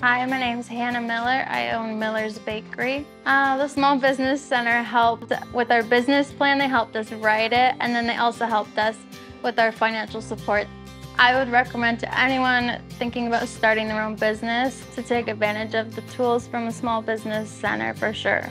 Hi, my name's Hannah Miller. I own Miller's Bakery. Uh, the Small Business Center helped with our business plan. They helped us write it, and then they also helped us with our financial support. I would recommend to anyone thinking about starting their own business to take advantage of the tools from a Small Business Center for sure.